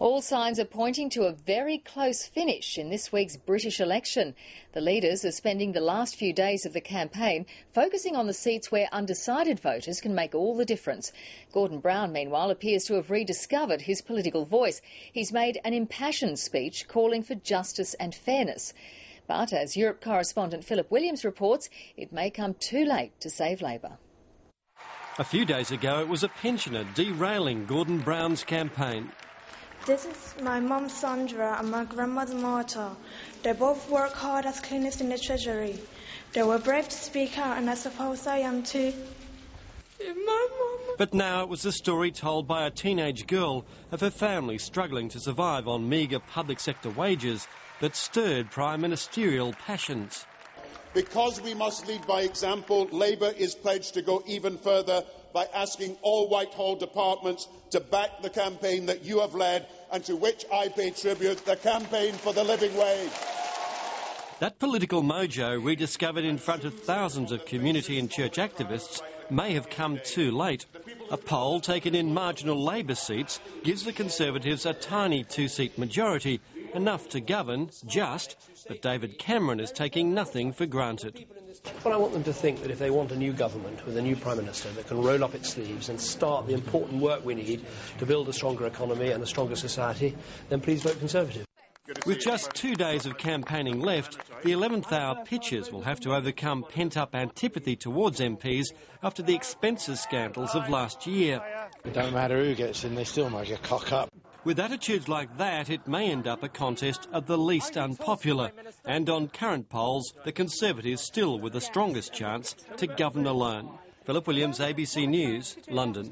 All signs are pointing to a very close finish in this week's British election. The leaders are spending the last few days of the campaign focusing on the seats where undecided voters can make all the difference. Gordon Brown, meanwhile, appears to have rediscovered his political voice. He's made an impassioned speech calling for justice and fairness. But as Europe correspondent Philip Williams reports, it may come too late to save Labour. A few days ago, it was a pensioner derailing Gordon Brown's campaign. This is my mom Sandra and my grandmother Marta. They both work hard as cleaners in the treasury. They were brave to speak out, and I suppose I am too. But now it was a story told by a teenage girl of her family struggling to survive on meagre public sector wages that stirred prime ministerial passions. Because we must lead by example, Labour is pledged to go even further by asking all Whitehall departments to back the campaign that you have led and to which I pay tribute, the campaign for the living wage. That political mojo, rediscovered in front of thousands of community and church activists, may have come too late. A poll taken in marginal Labour seats gives the Conservatives a tiny two-seat majority, enough to govern, just, but David Cameron is taking nothing for granted. Well, I want them to think that if they want a new government with a new Prime Minister that can roll up its sleeves and start the important work we need to build a stronger economy and a stronger society, then please vote Conservative. With just two days of campaigning left, the 11th hour pitchers will have to overcome pent up antipathy towards MPs after the expenses scandals of last year. It don't matter who gets in, they still make a cock up. With attitudes like that, it may end up a contest of the least unpopular. And on current polls, the Conservatives still with the strongest chance to govern alone. Philip Williams, ABC News, London.